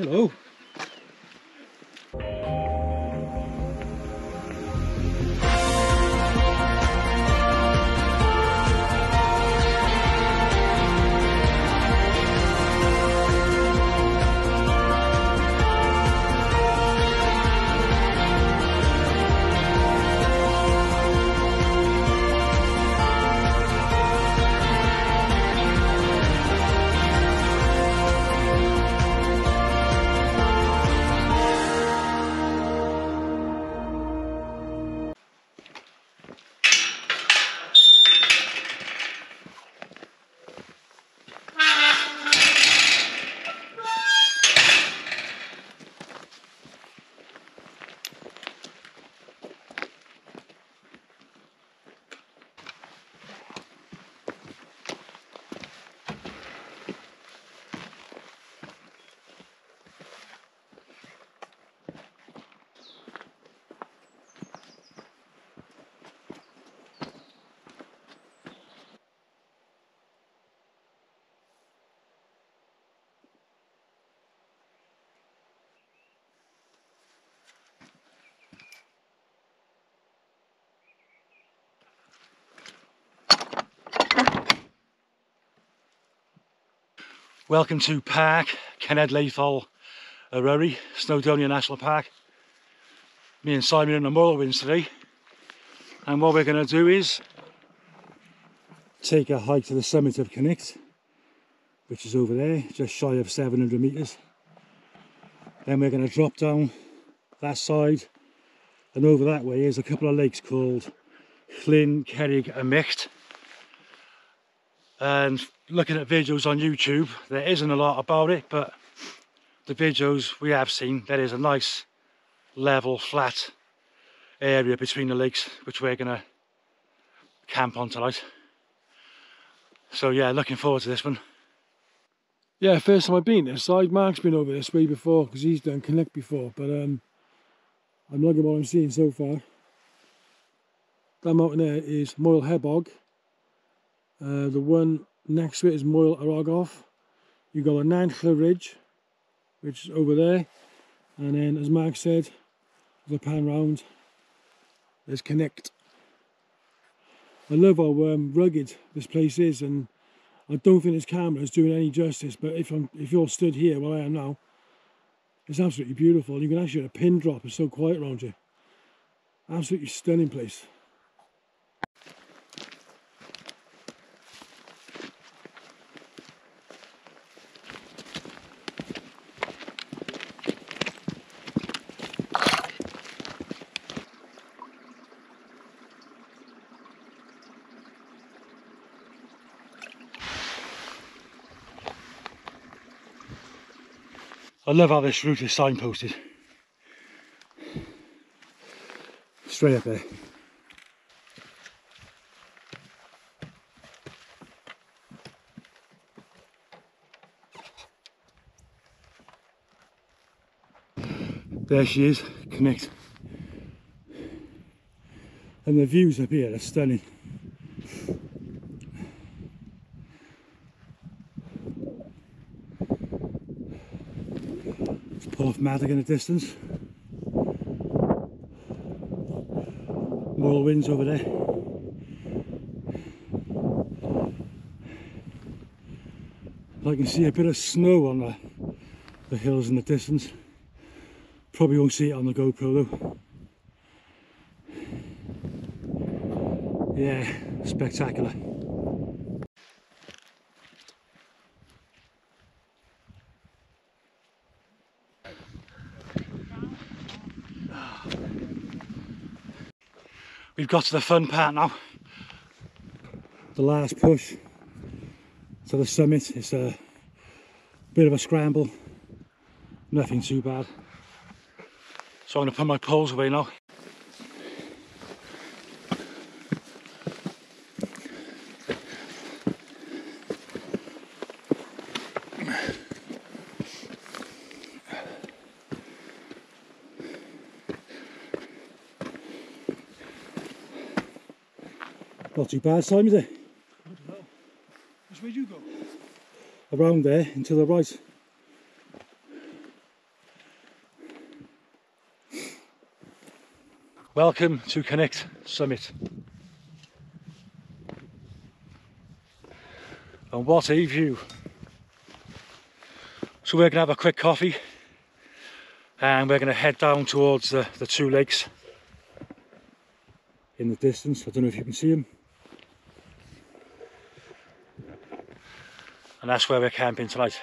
Hello. Welcome to Park Cenedlaethol Eryri, Snowdonia National Park. Me and Simon are in the Moelwyns today. And what we're going to do is take a hike to the summit of Cnicht, which is over there, just shy of 700 metres. Then we're going to drop down that side and over that way is a couple of lakes called Llyn Cerrig y Myllt and looking at videos on YouTube there isn't a lot about it but the videos we have seen there is a nice level flat area between the lakes which we're gonna camp on tonight. So yeah looking forward to this one. Yeah first time I've been this side Mark's been over this way before because he's done Cnicht before but um I'm liking what I'm seeing so far. That mountain there is Moel Hebog. Uh, the one next to it is Moel yr Ogof. You've got a Nantlle Ridge, which is over there. And then, as Mark said, the pan round, there's Cnicht. I love how um, rugged this place is, and I don't think this camera is doing any justice. But if I'm, if you're stood here, where I am now, it's absolutely beautiful. You can actually get a pin drop. It's so quiet around you. Absolutely stunning place. I love how this route is signposted. Straight up there. There she is, Cnicht. And the views up here are stunning. Porthmadog in the distance. Moelwyns over there. I can see a bit of snow on the, the hills in the distance. Probably won't see it on the GoPro though. Yeah, spectacular. We've got to the fun part now. The last push to the summit. It's a bit of a scramble. Nothing too bad. So I'm going to put my poles away now. Too bad, Simon, is it? Which way do you go? Around there and to the right. Welcome to Cnicht Summit. And what a view. So we're going to have a quick coffee and we're going to head down towards the, the two lakes in the distance. I don't know if you can see them. And that's where we're camping tonight.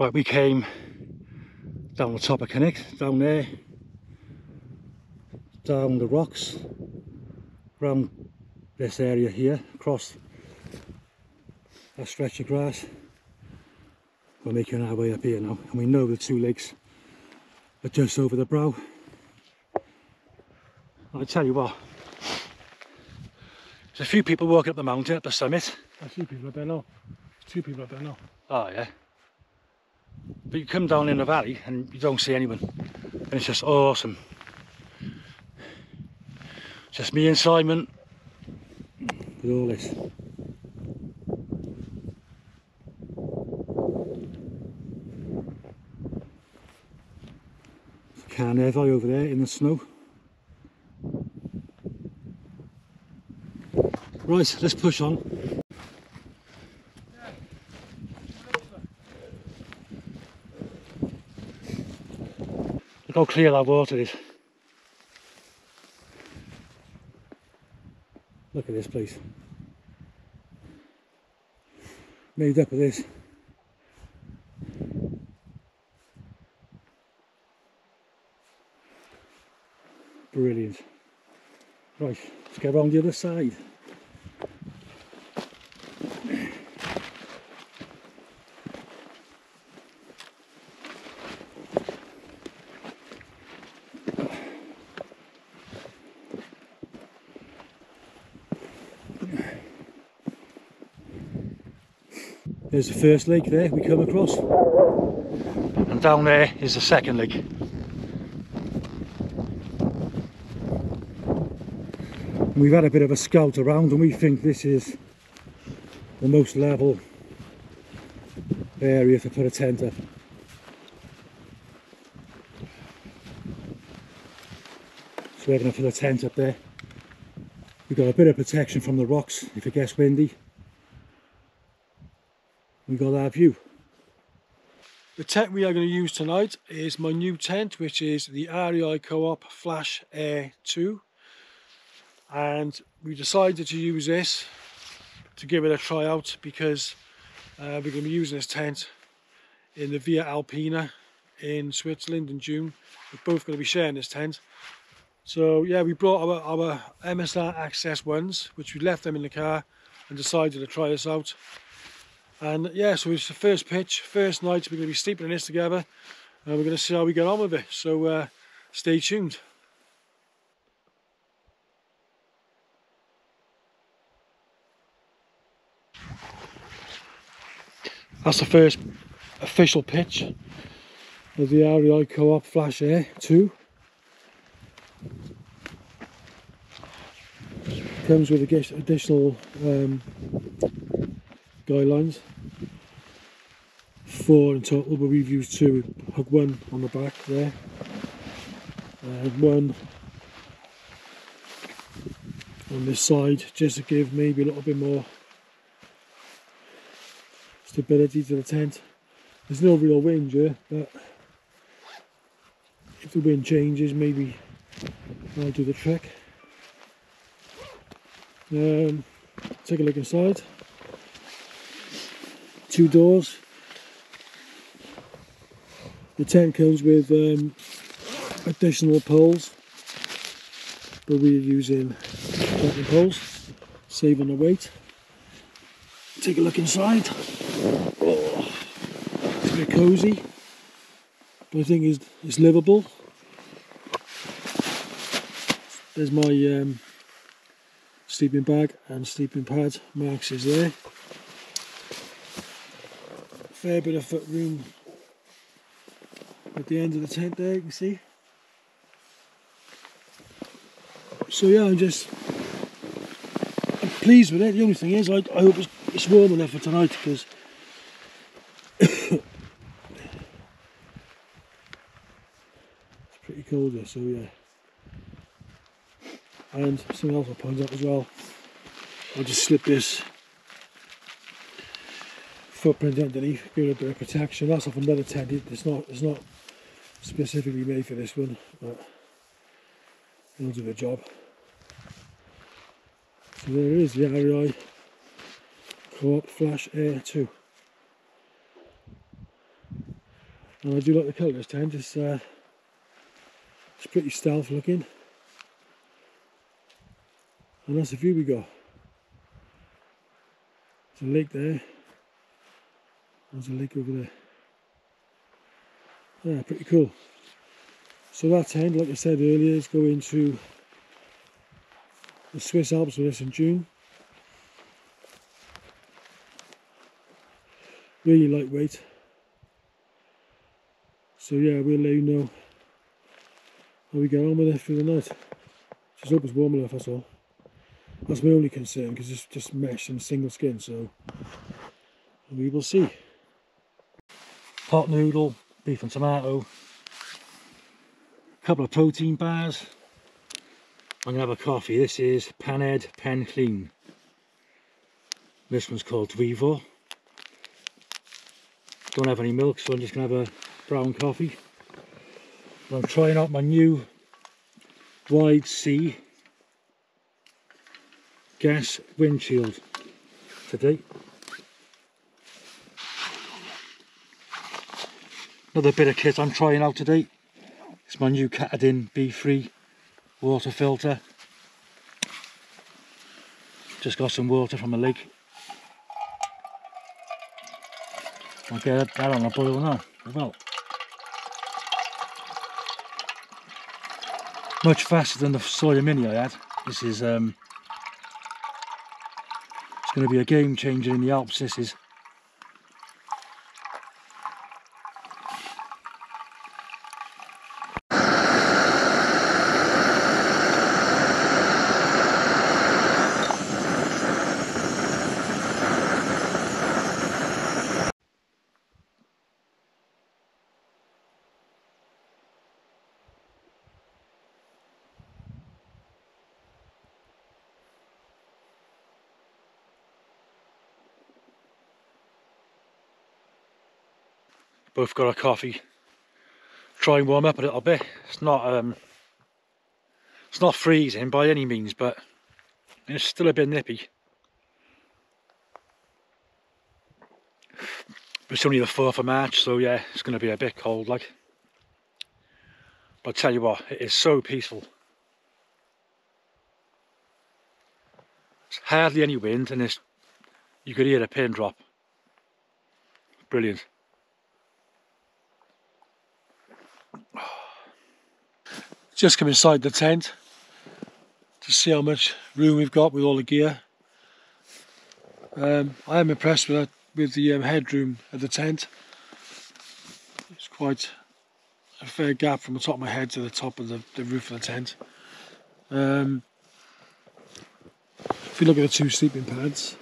Right, we came down the top of Cnicht, down there, down the rocks, around this area here, across that stretch of grass. We're making our way up here now, and we know the two lakes are just over the brow. I tell you what, there's a few people walking up the mountain at the summit. A few people up there now. Two people up there now. Oh yeah. But you come down in the valley and you don't see anyone. And it's just awesome. Just me and Simon with all this. Can Carnarvon over there in the snow. Right, let's push on. How clear that water is. Look at this place. Made up of this. Brilliant. Right, let's get around the other side. There's the first lake there we come across. And down there is the second lake. We've had a bit of a scout around and we think this is the most level area to put a tent up. So we're going to put a tent up there. We've got a bit of protection from the rocks if it gets windy we got our view. The tent we are going to use tonight is my new tent, which is the REI Co-op Flash Air 2. And we decided to use this to give it a try out because uh, we're going to be using this tent in the Via Alpina in Switzerland in June. We're both going to be sharing this tent. So yeah, we brought our, our MSR Access ones, which we left them in the car and decided to try this out. And yeah, so it's the first pitch, first night, we're going to be sleeping in this together and we're going to see how we get on with it. So uh, stay tuned. That's the first official pitch of the REI Co-op Flash Air 2. Comes with additional um, guidelines. Four in total, but we've used two. Hook one on the back there, and one on this side, just to give maybe a little bit more stability to the tent. There's no real wind here, but if the wind changes, maybe I'll do the trick. Um, take a look inside. Two doors. The tent comes with um, additional poles, but we're using cotton poles, saving the weight. Take a look inside. Oh, it's a bit cosy, but I think it's, it's livable. There's my um, sleeping bag and sleeping pad. Marks is there. Fair bit of foot room at the end of the tent there, you can see. So yeah, I'm just I'm pleased with it. The only thing is, I, I hope it's, it's warm enough for tonight because it's pretty cold there, so yeah. And something else I'll point out as well. I'll just slip this footprint underneath, it a bit of protection. That's off another tent. It's not it's not specifically made for this one, but it'll do the job. So there is, the REI Co-op Flash Air 2. And I do like the colour of this tent, it's uh, it's pretty stealth looking. And that's the view we got. There's a lake there. There's a lake over there. Yeah, pretty cool. So that tent, like I said earlier, is going to the Swiss Alps with us in June. Really lightweight. So yeah, we'll let you know how we get on with it through the night. Just hope it's warm enough, that's all. That's my only concern because it's just mesh and single skin, so we will see. Pot noodle, beef and tomato, a couple of protein bars. I'm gonna have a coffee. This is Paned Pen Clean. This one's called Dweevil. Don't have any milk, so I'm just gonna have a brown coffee. I'm trying out my new Wide C gas windshield today. Another bit of kit I'm trying out today. It's my new Katadyn BeFree water filter. Just got some water from a lake. I'll get that on a boil now well. much faster than the Sawyer Mini I had. This is um, it's going to be a game changer in the Alps. This is. both got our coffee. Try and warm up a little bit. It's not um, it's not freezing by any means, but it's still a bit nippy. But it's only the 4th of March, so yeah, it's going to be a bit cold, like. But I tell you what, it is so peaceful. It's hardly any wind, and it's, you could hear a pin drop. Brilliant. Just come inside the tent to see how much room we've got with all the gear. Um, I am impressed with that, with the um, headroom of the tent. It's quite a fair gap from the top of my head to the top of the, the roof of the tent. Um, if you look at the two sleeping pads,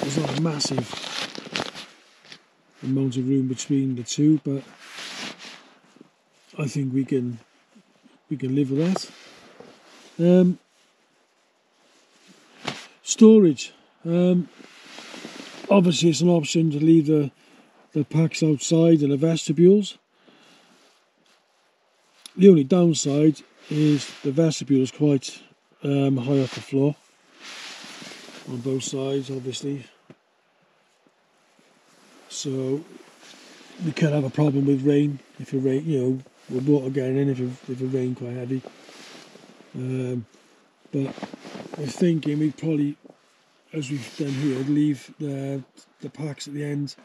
there's not a massive amount of room between the two, but I think we can we can live with that. Um, storage. Um, obviously, it's an option to leave the the packs outside in the vestibules. The only downside is the vestibule is quite um, high off the floor on both sides, obviously. So we could have a problem with rain if it rain, you know, with water getting in if it, if it rained quite heavy. Um, but I'm thinking we'd probably, as we've done here, leave the the packs at the end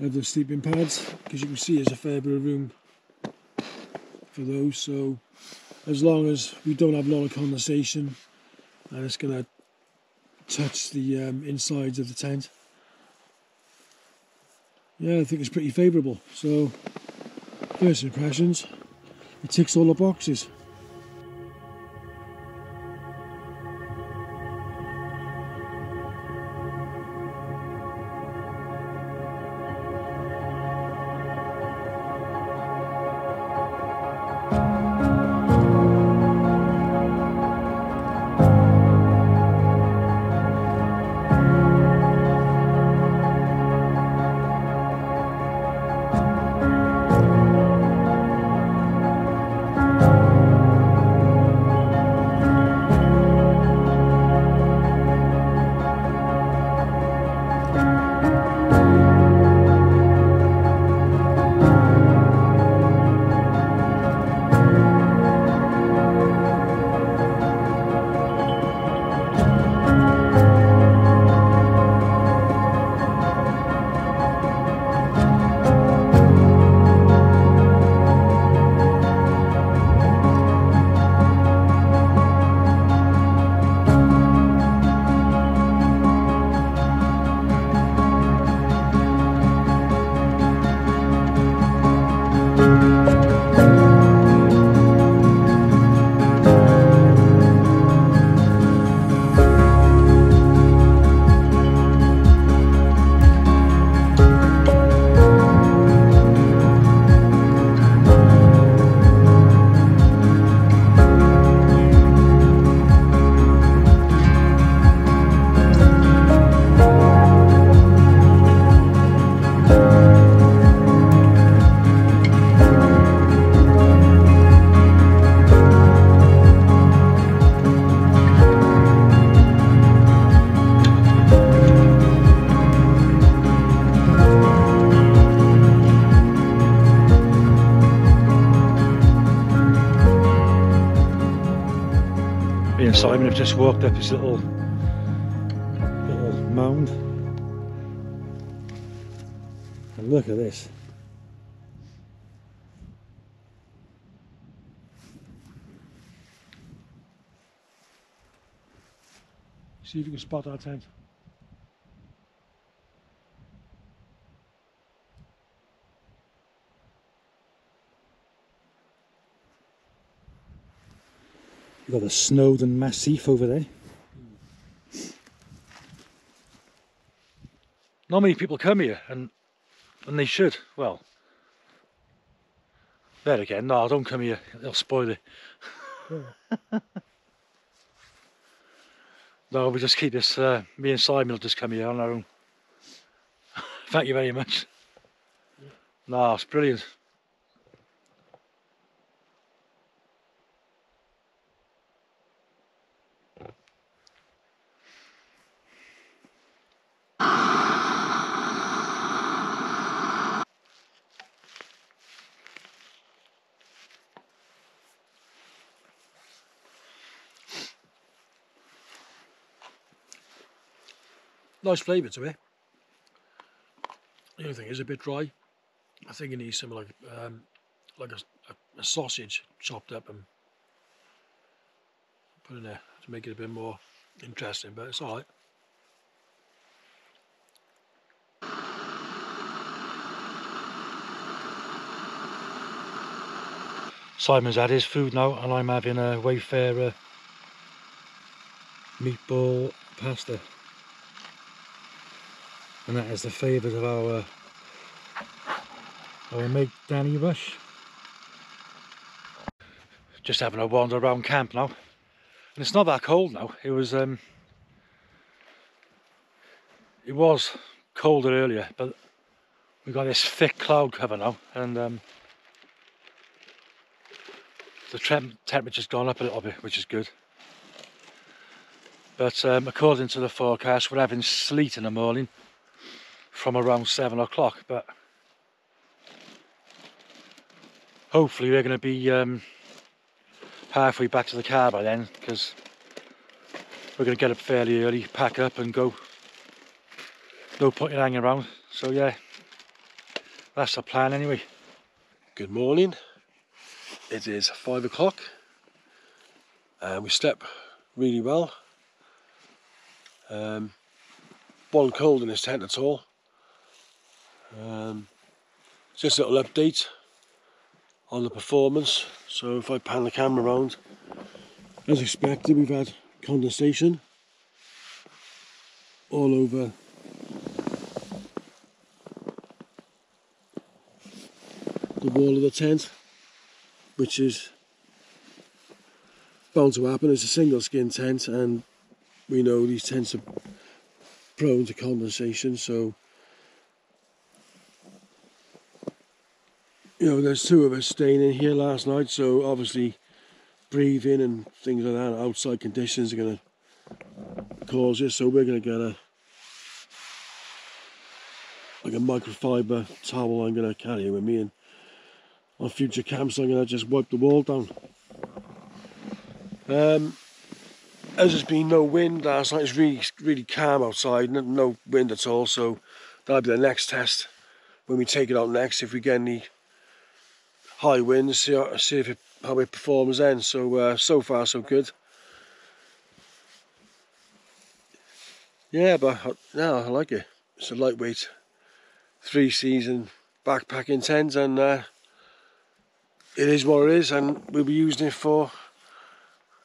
of the sleeping pads because you can see there's a fair bit of room for those. So as long as we don't have a lot of condensation and it's going to touch the um, insides of the tent. Yeah, I think it's pretty favourable. So, first impressions, it ticks all the boxes. Simon have just walked up this little little mound. And look at this. See if you can spot our tent. You've got the Snowdon Massif over there. Not many people come here, and and they should. Well, there again. No, don't come here. They'll spoil it. Yeah. no, we just keep this. Uh, me and Simon will just come here on our own. Thank you very much. Yeah. No, it's brilliant. Nice flavour to it. The only thing is a bit dry. I think it needs some like um, like a, a, a sausage chopped up and put in there to make it a bit more interesting, but it's alright. Simon's had his food now and I'm having a Wayfayrer meatball pasta. And that is the favourite of our our mate Danny Rush. Just having a wander around camp now. And it's not that cold now. It was um it was colder earlier, but we've got this thick cloud cover now and um the temp temperature's gone up a little bit, which is good. But um, according to the forecast, we're having sleet in the morning from around seven o'clock. But hopefully, we're going to be um, halfway back to the car by then because we're going to get up fairly early, pack up, and go. No point in hanging around. So, yeah, that's the plan anyway. Good morning. It is five o'clock and we slept really well. Um, wasn't cold in this tent at all. Um, just a little update on the performance. So if I pan the camera around, as expected, we've had condensation all over the wall of the tent which is bound to happen. It's a single skin tent and we know these tents are prone to condensation so you know there's two of us staying in here last night so obviously breathing and things like that outside conditions are going to cause this so we're going to get a like a microfiber towel I'm going to carry with me and on future camps I'm going to just wipe the wall down. Um, as there's been no wind last night, it's really really calm outside, no, no wind at all, so that'll be the next test when we take it out next. If we get any high winds, see, how, see if it, how it performs then. So uh, so far so good. Yeah, but no, I like it. It's a lightweight three season backpacking tent and uh, it is what it is and we'll be using it for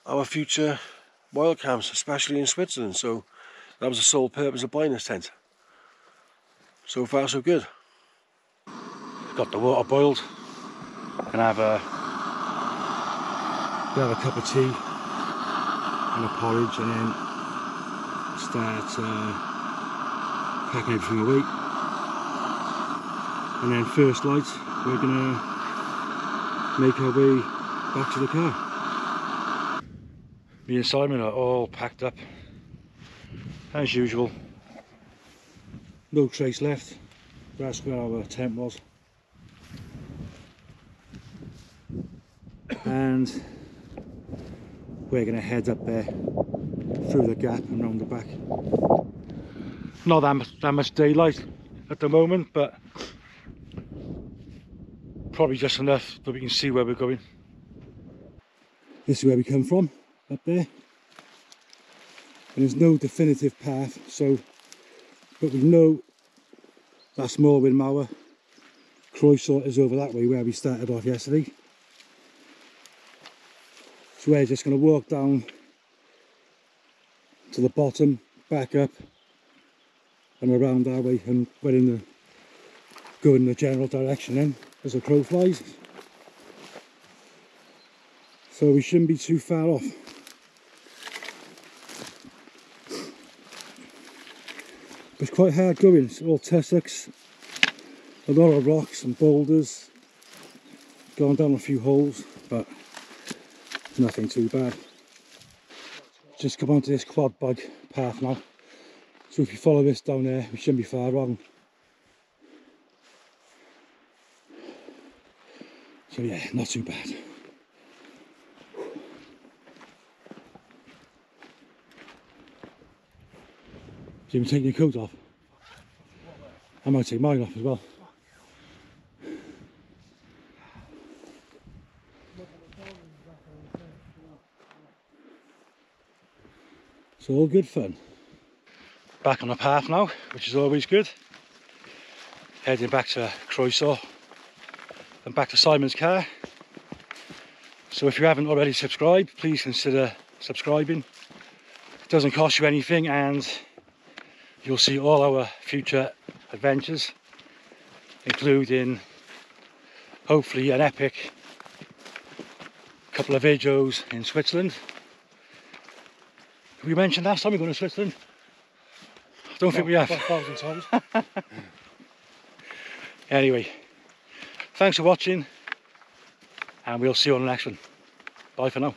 our future wild camps, especially in Switzerland. So that was the sole purpose of buying this tent. So far so good. Got the water boiled. Gonna have a have a cup of tea and a porridge and then start uh, packing everything away. And then first light we're gonna make our way back to the car. Me and Simon are all packed up as usual. No trace left. That's where our tent was. And we're going to head up there through the gap and round the back. Not that much, that much daylight at the moment, but probably just enough that we can see where we're going. This is where we come from, up there. And there's no definitive path, so, but we know that's Moelwyn Mawr. Croesor is over that way where we started off yesterday. We're just going to walk down to the bottom, back up and around that way and we're in the, go in the general direction then as a crow flies. So we shouldn't be too far off. It's quite hard going, it's all tussocks, a lot of rocks and boulders, going down a few holes, but nothing too bad. Just come onto this quad bog path now. So if you follow this down there, we shouldn't be far wrong. So yeah, not too bad. So you can take your coat off. I might take mine off as well. All good fun. Back on the path now, which is always good. Heading back to Croesor and back to Simon's car. So if you haven't already subscribed, please consider subscribing. It doesn't cost you anything and you'll see all our future adventures, including hopefully an epic couple of videos in Switzerland. We mentioned last time we're going to Switzerland. I don't think we have. A thousand times. Anyway, thanks for watching and we'll see you on the next one. Bye for now.